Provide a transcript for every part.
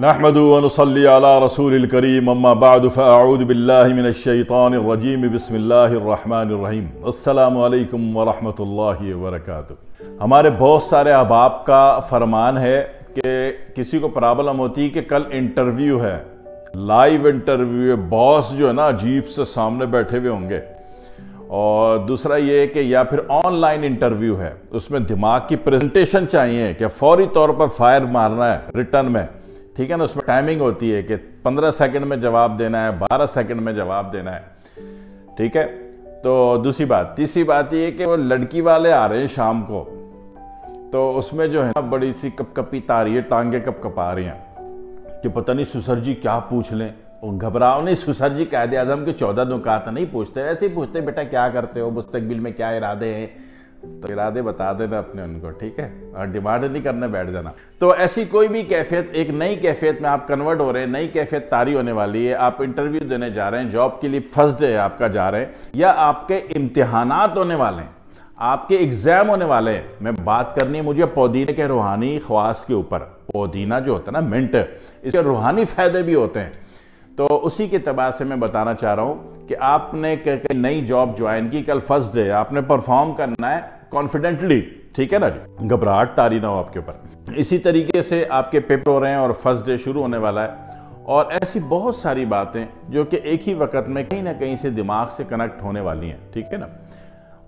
नहमदनसली रसूल करीम फ़ाउदबिल्लिमिनशैतानरजीम बसमीम अल्लाम वरहमतुल्लाहि वबरकातुहू हमारे बहुत सारे अहबाब का फरमान है कि किसी को प्रॉब्लम होती है कि कल इंटरव्यू है। लाइव इंटरव्यू है। बॉस जो है ना, अजीब से सामने बैठे हुए होंगे। और दूसरा ये कि या फिर ऑनलाइन इंटरव्यू है। उसमें दिमाग की प्रेजेंटेशन चाहिए कि फौरी तौर पर फायर मारना है रिटर्न में। ठीक है ना, उसमें टाइमिंग होती है कि 15 सेकंड में जवाब देना है 12 सेकंड में जवाब देना है। ठीक है? तो दूसरी बात, तीसरी बात ये कि वो लड़की वाले आ रहे हैं शाम को तो उसमें जो है ना, बड़ी सी कपकपी तारी है टांगे कप कपा रही हैं कि पता नहीं सुसर जी क्या पूछ लें। और घबराओ नहीं, सुसर जी, कायदे आज़म के चौदह नुकात नहीं पूछते। ऐसे ही पूछते, बेटा क्या करते हो? मुस्तकबिल में क्या इरादे हैं? तो इरादे बता देना अपने उनको, ठीक है? और डिमांड नहीं करने बैठ जाना। तो ऐसी कोई भी कैफियत, एक नई कैफियत में आप कन्वर्ट हो रहे हैं, नई कैफियत तारी होने वाली है, आप इंटरव्यू देने जा रहे हैं जॉब के लिए फ़र्स्ट डे आपका जा रहे हैं, या आपके इम्तिहानात होने वाले हैं, आपके एग्ज़ाम होने वाले हैं। मैं बात करनी है मुझे पौदीने के रूहानी ख्वास के ऊपर। पौदीना जो होता है ना मिंट इसके रूहानी फ़ायदे भी होते हैं। तो उसी के तबाह से मैं बताना चाह रहा हूँ कि आपने नई जॉब ज्वाइन की, कल फ़र्स्ट डे आपने परफॉर्म करना है कॉन्फिडेंटली ठीक है ना जी? घबराहट तारी ना हो आपके ऊपर। इसी तरीके से आपके पेपर हो रहे हैं और फ़र्स्ट डे शुरू होने वाला है। और ऐसी बहुत सारी बातें जो कि एक ही वक्त में कहीं ना कहीं से दिमाग से कनेक्ट होने वाली हैं, ठीक है ना?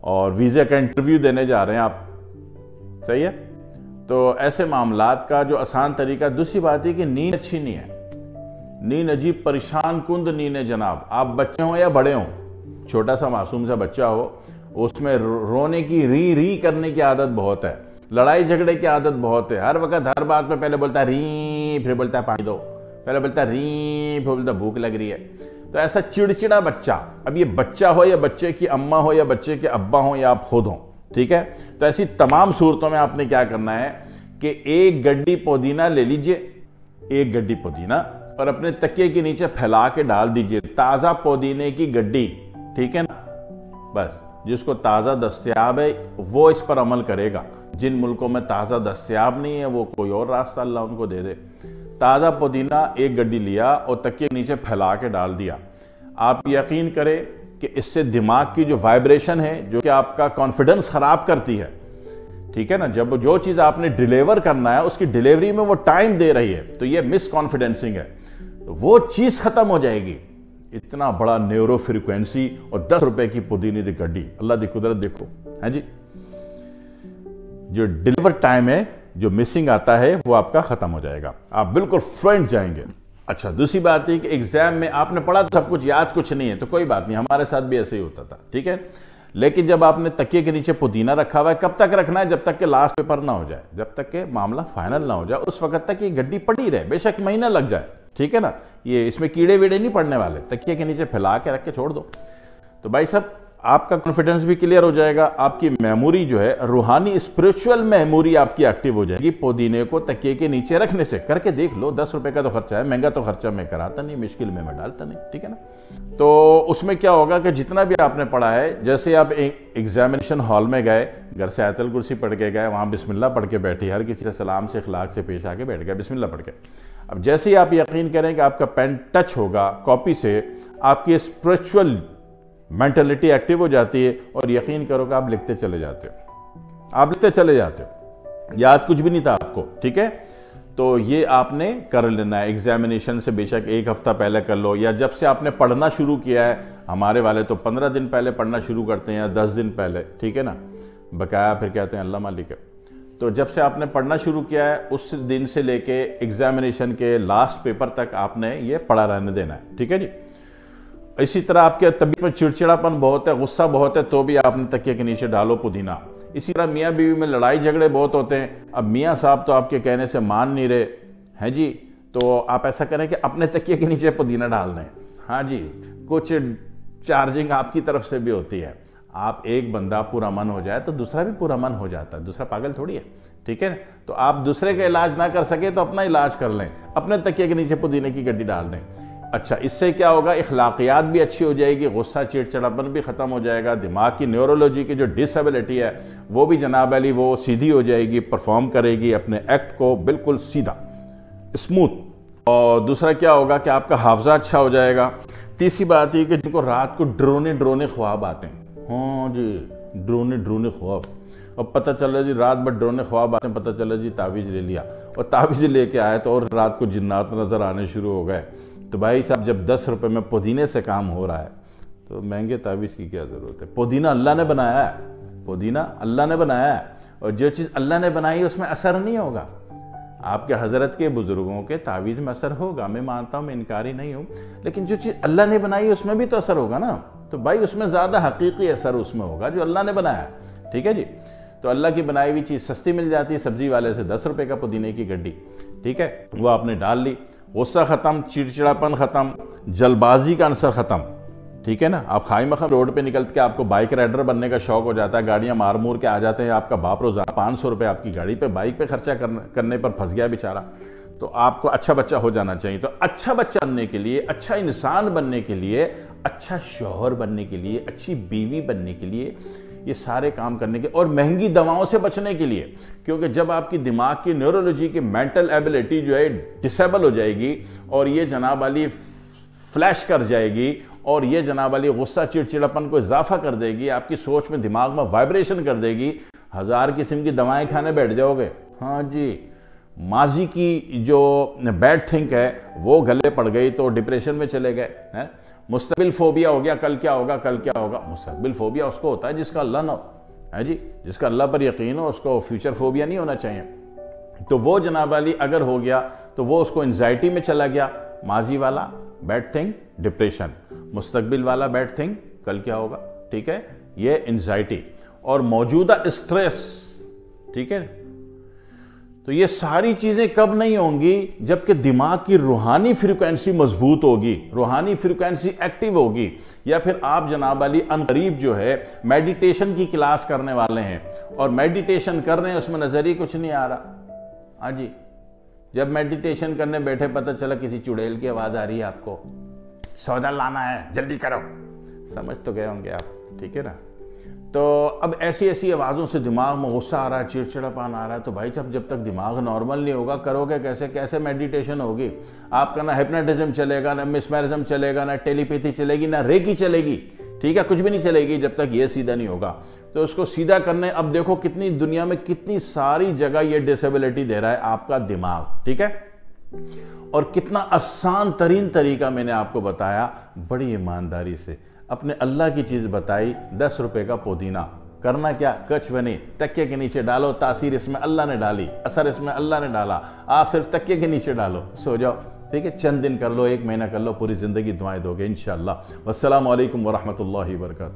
और वीज़ा का इंटरव्यू देने जा रहे हैं आप। सही है? तो ऐसे मामला का जो आसान तरीका, दूसरी बात है कि नींद अच्छी नहीं है। नींद अजीब, परेशान कुंद नींद है जनाब। आप बच्चे हों या बड़े हों, छोटा सा मासूम सा बच्चा हो उसमें रोने की री री करने की आदत बहुत है। लड़ाई झगड़े की आदत बहुत है। हर वक्त, हर बात में पहले बोलता है री, फिर बोलता है पानी दो। पहले बोलता है री, फिर बोलता भूख लग रही है। तो ऐसा चिड़चिड़ा बच्चा, अब ये बच्चा हो या बच्चे की अम्मा हो या बच्चे के अब्बा हो या आप खुद हो, ठीक है? तो ऐसी तमाम सूरतों में आपने क्या करना है कि एक गड्डी पुदीना ले लीजिए, एक गड्डी पुदीना, और अपने तकिए के नीचे फैला के डाल दीजिए। ताज़ा पुदीने की गड्डी, ठीक है ना? बस। जिसको ताज़ा दस्तियाब है, वो इस पर अमल करेगा। जिन मुल्कों में ताज़ा दस्तियाब नहीं है, वो कोई और रास्ता अल्लाह उनको दे दे। ताज़ा पुदीना एक गड्डी लिया और तकिए नीचे फैला के डाल दिया। आप यकीन करें कि इससे दिमाग की जो वाइब्रेशन है, जो कि आपका कॉन्फिडेंस ख़राब करती है, ठीक है ना? जब जो चीज़ आपने डिलीवर करना है, उसकी डिलीवरी में वो टाइम दे रही है तो ये मिस कॉन्फिडेंसिंग है। वो चीज़ ख़त्म हो जाएगी। इतना बड़ा न्यूरो फ्रिक्वेंसी और दस रुपए की पुदीनी दी गड्डी। अल्लाह की कुदरत देखो। है जी? जो डिलीवर टाइम है, जो मिसिंग आता है, वो आपका खत्म हो जाएगा। आप बिल्कुल फ्रेंड जाएँगे। अच्छा दूसरी बात है कि एग्ज़ाम में आपने पढ़ा सब कुछ याद कुछ नहीं है तो कोई बात नहीं, हमारे साथ भी ऐसे ही होता था, ठीक है? लेकिन जब आपने तकिए के नीचे पुदीना रखा हुआ है, कब तक रखना है? जब तक के लास्ट पेपर ना हो जाए, जब तक के मामला फाइनल ना हो जाए, उस वक्त तक ये गड्डी पड़ी रहे, बेशक महीना लग जाए। ठीक है ना? ये इसमें कीड़े वीड़े नहीं पड़ने वाले। तकिए के नीचे फैला के रख के छोड़ दो। तो भाई साहब, आपका कॉन्फिडेंस भी क्लियर हो जाएगा, आपकी मेमोरी जो है, रूहानी स्पिरिचुअल मेमोरी आपकी एक्टिव हो जाएगी पुदीने को तकिए के नीचे रखने से। करके देख लो, दस रुपए का तो खर्चा है, महँगा तो खर्चा मैं कराता नहीं, मुश्किल में मैं डालता नहीं, ठीक है ना? तो उसमें क्या होगा कि जितना भी आपने पढ़ा है, जैसे आप एग्जामिनेशन हॉल में गए, घर से आयतल कुर्सी पढ़ के गए, वहाँ बिस्मिल्ला पढ़ के बैठी, हर किसी से सलाम से अखलाक से, पेश आके बैठ गए बिस्मिल्ला पढ़ के। अब जैसे ही आप यकीन करें कि आपका पेन टच होगा, कॉपी से आपकी स्पिरिचुअल मेंटेलिटी एक्टिव हो जाती है और यकीन करो कि आप लिखते चले जाते हो। आप लिखते चले जाते हो। याद कुछ भी नहीं था आपको, ठीक है? तो ये आपने कर लेना है। एग्जामिनेशन से बेशक एक हफ़्ता पहले कर लो, या जब से आपने पढ़ना शुरू किया है, हमारे वाले तो पंद्रह दिन पहले पढ़ना शुरू करते हैं या दस दिन पहले, ठीक है ना? बकाया फिर कहते हैं, अल्लाह मालिक है। तो जब से आपने पढ़ना शुरू किया है, उस दिन से लेके एग्जामिनेशन के लास्ट पेपर तक आपने ये पढ़ा रहने देना है। ठीक है जी? इसी तरह आपके तबीयत में चिड़चिड़ापन बहुत है, गुस्सा बहुत है तो भी आपने तकिए के नीचे डालो पुदीना। इसी तरह मियाँ बीवी में लड़ाई झगड़े बहुत होते हैं। अब मियाँ साहब तो आपके कहने से मान नहीं रहे। हैं जी? तो आप ऐसा करें कि अपने तकिए के नीचे पुदीना डाल दें। हाँ जी, कुछ चार्जिंग आपकी तरफ़ से भी होती है। आप एक बंदा पूरा मन हो जाए तो दूसरा भी पूरा मन हो जाता है। दूसरा पागल थोड़ी है, ठीक है तो आप दूसरे का इलाज ना कर सके तो अपना इलाज कर लें, अपने तकिए के नीचे पुदीने की गड्डी डाल दें। अच्छा इससे क्या होगा? इखलाकियात भी अच्छी हो जाएगी, गुस्सा, चिड़चिड़ापन भी ख़त्म हो जाएगा, दिमाग की न्यूरोलॉजी की जो डिसबिलिटी है, वो भी जनाब अली, वो सीधी हो जाएगी परफॉर्म करेगी अपने एक्ट को बिल्कुल सीधा स्मूथ और दूसरा क्या होगा कि आपका हाफजा अच्छा हो जाएगा। तीसरी बात ये कि जिनको रात को ड्रोने ड्रोने ख्वाब आते हैं हाँ जी, ड्रोने ड्रोने ख्वाब। और पता चला जी, रात भर ड्रोने ख्वाब आते पता चला जी, तावीज़ ले लिया। और तावीज़ लेके आए तो और रात को जिन्नात नज़र आने शुरू हो गए। तो भाई साहब, जब दस रुपये में पुदीने से काम हो रहा है तो महँगे तावीज़ की क्या ज़रूरत है? पुदीना अल्लाह ने बनाया है। पुदीना अल्लाह ने बनाया है। और जो चीज़ अल्लाह ने बनाई है उसमें असर नहीं होगा। आपके हज़रत के बुज़ुर्गों के तावीज़ में असर होगा। मैं मानता हूँ, मैं इनकारी नहीं हूँ। लेकिन जो चीज़ अल्लाह ने बनाई, उसमें भी तो असर होगा ना। तो भाई उसमें ज़्यादा हकीकी असर उसमें होगा, जो अल्लाह ने बनाया। ठीक है जी? तो अल्लाह की बनाई हुई चीज़ सस्ती मिल जाती है, सब्ज़ी वाले से दस रुपये का पुदीने की गड्डी। ठीक है? वो आपने डाल ली, गुस्सा ख़त्म, चिड़चिड़ापन ख़त्म जलबाजी का अंसर ख़त्म। ठीक है ना? आप खाई मखम रोड पे निकल के आपको बाइक राइडर बनने का शौक हो जाता है, गाड़ियाँ मार मूर के आ जाते हैं, आपका बाप रोज़ाना पाँच सौ रुपये आपकी गाड़ी पे बाइक पे खर्चा करने पर फंस गया बेचारा। तो आपको अच्छा बच्चा हो जाना चाहिए। तो अच्छा बच्चा बनने के लिए अच्छा इंसान बनने के लिए अच्छा शोहर बनने के लिए, अच्छी बीवी बनने के लिए, ये सारे काम करने के, और महँगी दवाओं से बचने के लिए। क्योंकि जब आपकी दिमाग की न्यूरोलॉजी की मेंटल एबिलिटी जो है डिसेबल हो जाएगी, और ये जनाब वाली फ्लैश कर जाएगी, और ये जनाब वाली गुस्सा, चिड़चिड़ापन को इजाफा कर देगी, आपकी सोच में, दिमाग में वाइब्रेशन कर देगी, हज़ार किस्म की दवाएँ खाने बैठ जाओगे। हाँ जी, माजी की जो बैड थिंक है, वो गले पड़ गई तो डिप्रेशन में चले गए, हैं? मुस्तबिल फोबिया हो गया, कल क्या होगा, कल क्या होगा? मुस्तबिल फोबिया उसको होता है जिसका अल्लाह ना हो, है जी? जिसका अल्लाह पर यकीन हो, उसको फ्यूचर फोबिया नहीं होना चाहिए। तो वो जनाब वाली अगर हो गया तो वो उसको एंजाइटी में चला गया। माजी वाला बैड थिंग डिप्रेशन मुस्तबिल वाला बैड थिंग कल क्या होगा? ठीक है? ये एंजाइटी और मौजूदा स्ट्रेस ठीक है? तो ये सारी चीज़ें कब नहीं होंगी? जबकि दिमाग की रूहानी फ्रिक्वेंसी मज़बूत होगी, रूहानी फ्रिक्वेंसी एक्टिव होगी। या फिर आप जनाब अली अनकरीब जो है, मेडिटेशन की क्लास करने वाले हैं। और मेडिटेशन कर रहे हैं, उसमें नज़र ही कुछ नहीं आ रहा। हाँ जी। जब मेडिटेशन करने बैठे, पता चला किसी चुड़ैल की आवाज़ आ रही है आपको। सौदा लाना है, जल्दी करो। समझ तो गए होंगे आप, ठीक है ना? तो अब ऐसी ऐसी आवाज़ों से दिमाग में गुस्सा आ रहा है, चिड़चिड़ापन आ रहा है तो भाई साहब, जब तक दिमाग नॉर्मल नहीं होगा, करोगे कैसे? कैसे मेडिटेशन होगी? आपका ना हिप्नाटिज्म चलेगा, ना मिसमेरिज्म चलेगा, ना टेलीपैथी चलेगी, ना रेकी चलेगी, ठीक है? कुछ भी नहीं चलेगी जब तक ये सीधा नहीं होगा। तो उसको सीधा करने, अब देखो कितनी दुनिया में कितनी सारी जगह ये डिसेबिलिटी दे रहा है आपका दिमाग, ठीक है? और कितना आसान तरीन तरीका मैंने आपको बताया, बड़ी ईमानदारी से। अपने अल्लाह की चीज़ बताई, दस रुपए का पुदीना। करना क्या? कच्छ बनी तकिए के नीचे डालो, तासीर इसमें अल्लाह ने डाली, असर इसमें अल्लाह ने डाला। आप सिर्फ़ तकिए के नीचे डालो, सो जाओ। ठीक है, चंद दिन कर लो, एक महीना कर लो, पूरी ज़िंदगी दुआएँ दोगे इन वसलम वरहमल वर्का